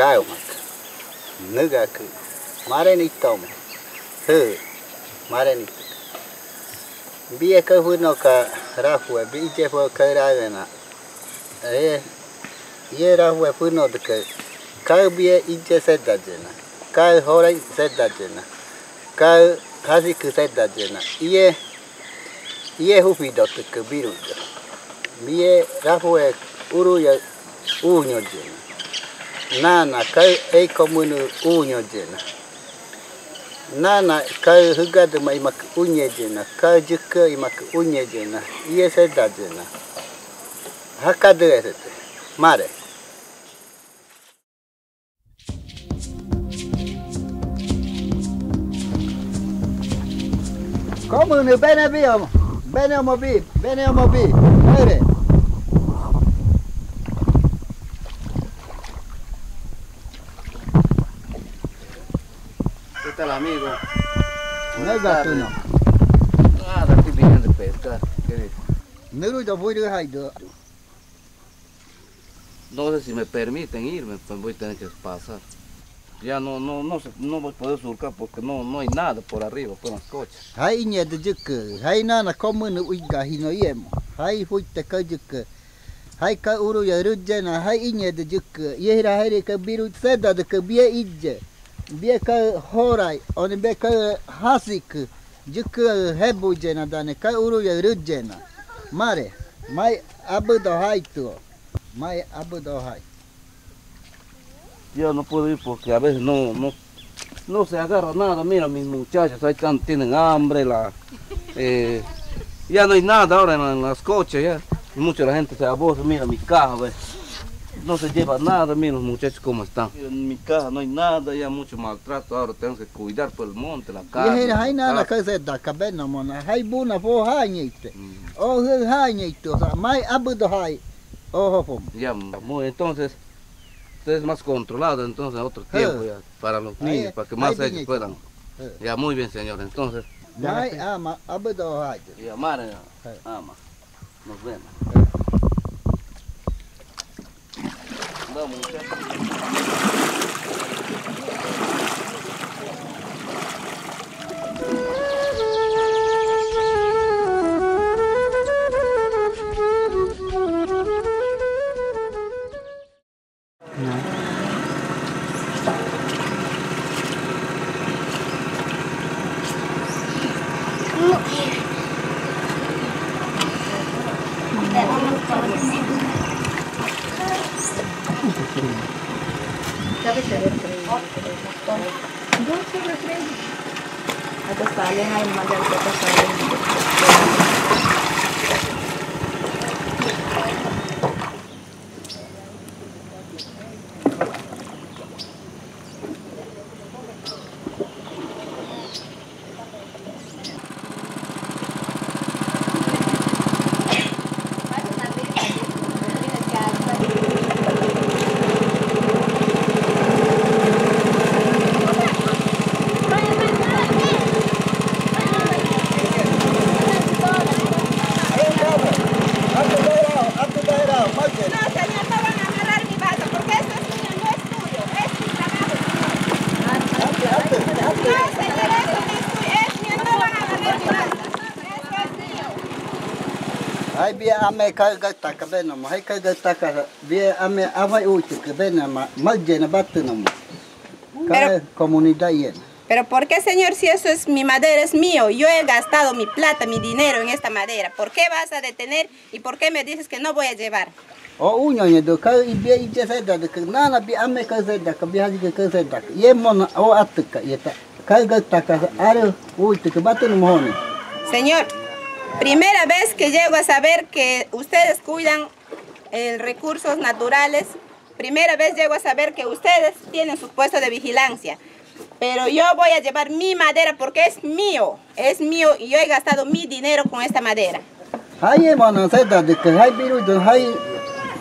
kaiumaka nɨgakɨ marenitomɨ jɨ marenitɨka mbiekɨfɨnoka rafue biyefue kaɨraɨna ie rafue fɨnodɨkɨ kaɨ bie ille sedallena kaɨ jorai sedallena kaɨ jasikɨ sedallena ie ie jufidotɨkɨ birullo bie rafue uruia uñollena nana kai ei komunu unyo jena nana kai kau hugadu mai mak unye jena kai kau i mak unye jena ie se da jena haka de esete mare Komunu bene bio, bene omo bi bene omo bi mare ¿Qué tal amigo? Nega tu no Nada, aquí vienen de pescar. ¿Qué dice? Nuru do buru haido No sé si me permiten irme, pues voy a tener que pasar. Ya no, no, no, se- no voy a poder surcar porque no, no hay nada por arriba, por las coches. hai nye de jike hai nana komunu uiga hino yemo hai fuite ka jike hai ka uru ya rujena hai inye de jike yehira hai ka biru seda de ka bie ije bie ka horai on be ka hasik jike hebu jena dane ka uru ya rujena mare mai abu do hai tu mai abu do hai Yo no puedo ir porque a veces no, no, no se agarra nada. Mira, mis muchachos ahí están, tienen hambre, la, eh, ya no hay nada ahora en, en las coches, ya. Y mucha la gente se aborre, mira mi caja, ve. No se lleva nada, mira los muchachos cómo están. En mi caja no hay nada, ya mucho maltrato, ahora tengo que cuidar por el monte, la casa. yehira hai nana ka seda ka bena mona hai buna hañeite o hu hañeite mai abu do hai oho fo Ya, muy, entonces, usted es más controlado, entonces otro tiempo ya, para los niños, para que más ellos puedan. Eh. Ya, muy bien, señor, entonces, Mai ama abu do hai y amar, Eh. ama, nos vemos. Não, Thank you. Ja, bitte. Oh. Du hast hier befriedigt. Das war länger im Magazin. Das war länger im Magazin. Bia ame ka ga ta ka bena ma hai ka ga ta ka bia ame avai uti ka bena ma mal jena batna ma. Ka Pero- comunidad yen. Pero ¿por qué, señor, si eso es mi madera, es mío? Yo he gastado mi plata, mi dinero en esta madera. ¿Por qué vas a detener y por qué me dices que no voy a llevar? O unyo nye do ka i bia i je seda de ka nana bia ame ka seda ka bia haji ka seda. Ye mona o atka yeta. Ka ga ta ka are uti ka batna mo honi. Señor, primera vez que llego a saber que ustedes cuidan eh, recursos naturales, primera vez llego a saber que ustedes tienen su puesto de vigilancia. Pero yo voy a llevar mi madera porque es mío, es mío y yo he gastado mi dinero con esta madera. Mona seda de hai biru do hai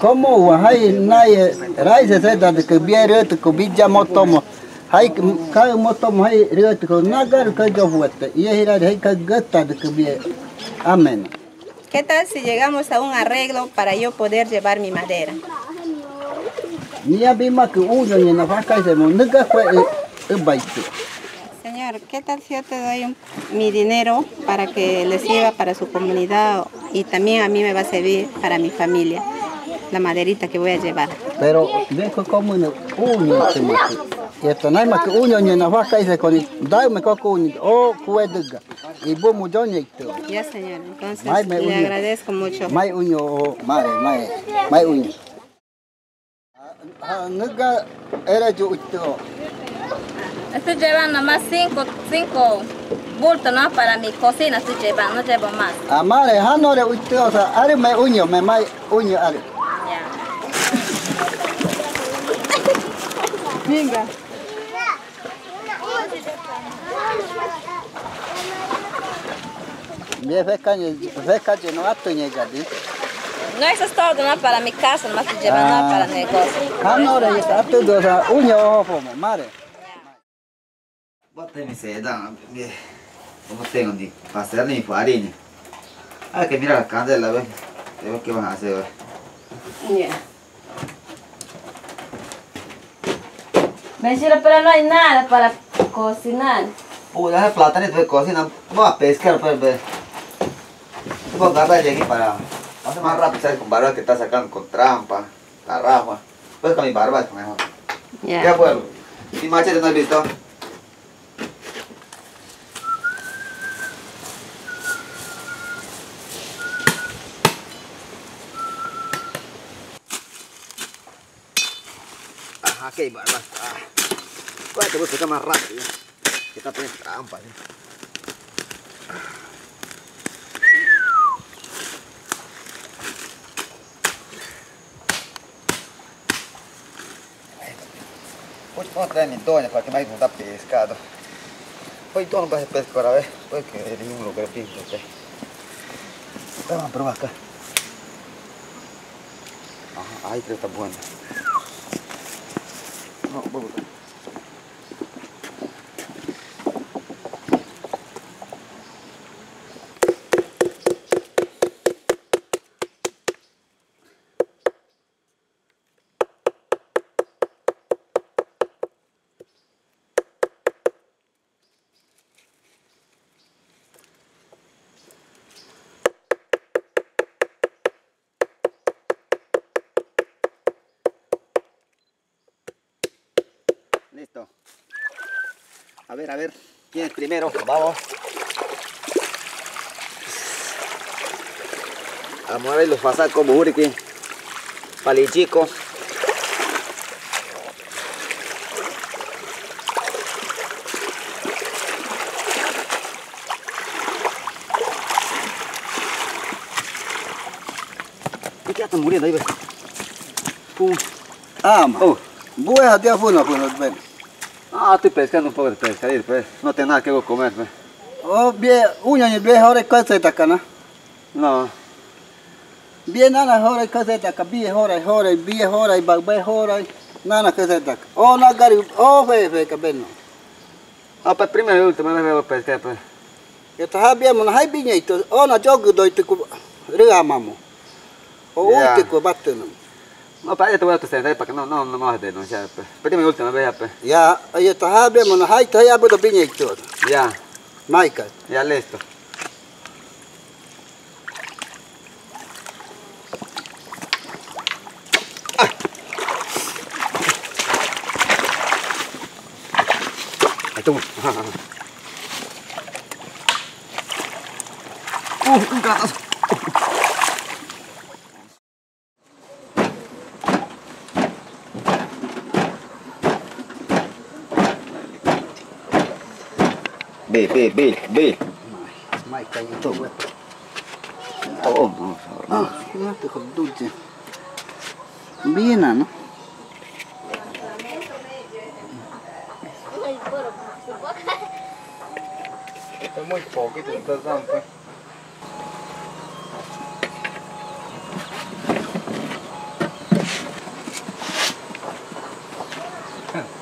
como rai se seda de ka bia ret ko bija motomo. Hai ka motomo hai ret ko nagar ka jo huete. Ye hira hai ka gata de ka bia. Amen. ¿Qué tal si llegamos a un arreglo para yo poder llevar mi madera? Nia bima que uno ni na vaca se mo nunca fue un baito. Señor, ¿qué tal si yo te doy un- mi dinero para que le sirva para su comunidad y también a mí me va a servir para mi familia? La maderita que voy a llevar. Pero como uno esto no hay más que uno ni na vaca se con dai me coco uno o cueduga. Y bo mu doña ito. Ya, señor. Entonces, le agradezco mucho. Mai uno o mare mai mai uno. Ah, nunca era yo ito. Estoy llevando más cinco, cinco bultos ¿no? para mi cocina, estoy llevando, no llevo más. Amare hanore ito sa are mai uno me mai uno are. Ya. Venga. Não wekanie, wekadzie no a to nie gadi. Nós estamos lá para me casa, mas de não para negócio. Canora e está tudo da unha o fomo, mare. Bota me seda, porque como tenho de passar nem farinha. Ah, que mira a candela, velho. Eu que vou fazer agora. Yeah. Mentira para nós nada para cocinar. Pô, já é plátano e tu vai cocinar. Boa pesca para ver. Agarrar de aquí para hacer más rápido, ¿sabes? Con barba que está sacando con trampa, tarrafa. Pues con mi barba es mejor. Ya. ¿Qué abuelo? ¿Y machete no has visto? Ajá, qué barba. Ah. Pues te busca más rápido. Que está poniendo trampa. ¿eh? Voisitko tänne toinen paikka, mä itun tappiin iskaatu. Voi tuolla pääse peskuvaraan, oikein eli julkeen pintuuteen. Tämä on provakka. Aha, ai kerta bom. Vamos puhutaan. Listo. A ver, a ver. ¿Quién es primero? Vamos. A mover los pasar como hurricane. Palichico. ¿Qué están muriendo ahí? Pum. Ah. Oh. Bue a dia funo funo ben. Ah, estoy pescando un poco de pescadito, pues. No tengo nada que comer, pues. O bie uno ni bie hore ka se takana. No. Bie nana hore ka se taka bie hore hore bie hore ba be hore nana ka se tak. O na gari o fe fe ka ben. Ah, pues primero y última vez me voy a pescar, pues. Ya ta bie mon hai binya ito o na jogu do ito ku ria mamo. O Ya. uti ku No te voy a sustentar para que no, no, no más de no, ya, pero mi última vez, ya, Ya, ahí está, hable, mono, ahí está, ya, pero piña y todo. Ya. Michael. Ya, listo. Ahí. Uh, un catazo. B B B B. Mai cái gì tôi. Ô, ô, ô. À, tôi không đun chứ. Bia nào nó. Tôi mới bỏ cái tụi ta ra thôi.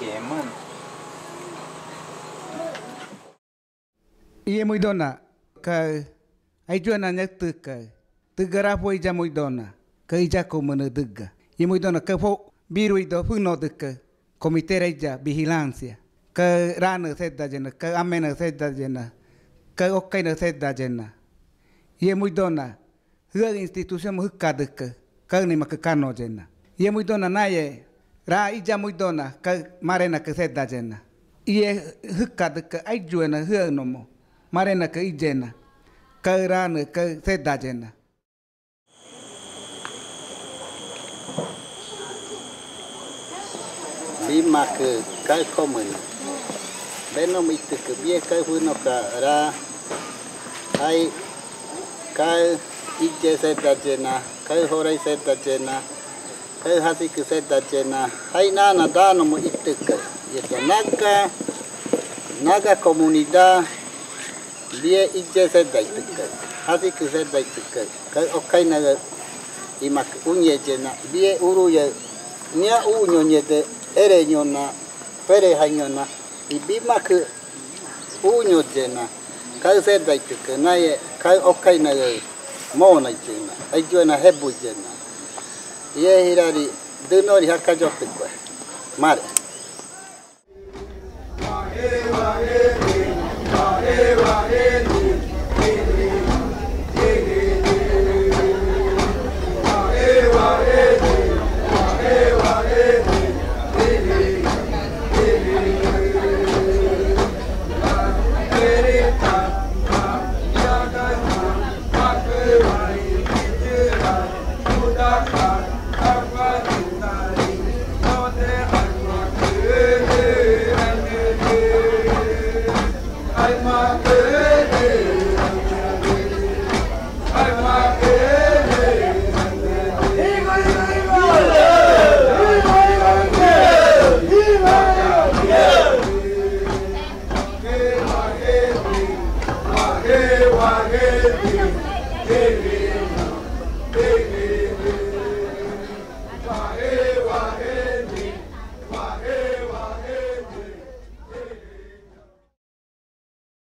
Kìa. Ye mui dona, ka aitua na nek tuka. Tuka rapo ija mui dona, ka ija ko mo na tuka. ye mui dona ka po biru ido funo tuka. Comitera ija vigilancia. Ka rana seda jena, ka amena seda jena, ka okaina seda jena. ye mui dona, hua institución mu hukka tuka. Ka ni maka kano jena. ye mui dona naye, ra ija mui dona, ka marena ka seda jena. ye hukka tuka, aitua na hua nomo. marena ka i jena, ka i rana, ka i theta jena. ti maka ka i komana, beno mi te ka bia ka huno huna ka ra, ai ka i i je theta jena, ka i horai theta jena, ka i hasi ka theta jena, hai nana dana mo i te ka, i naka, naka komunidad, 理恵一世仙台ってか、はじく仙台ってか、おかいなが、今、うんやじな、理恵うるや、にゃうにょにゃで、えれにょな、ぺれはにょな、いびまく、うにょじな、かう仙台ってか、なえ、かうおかいなが、もうないじな、あいじわなへぶじな、家ひらり、どのり百かじょってか、まる。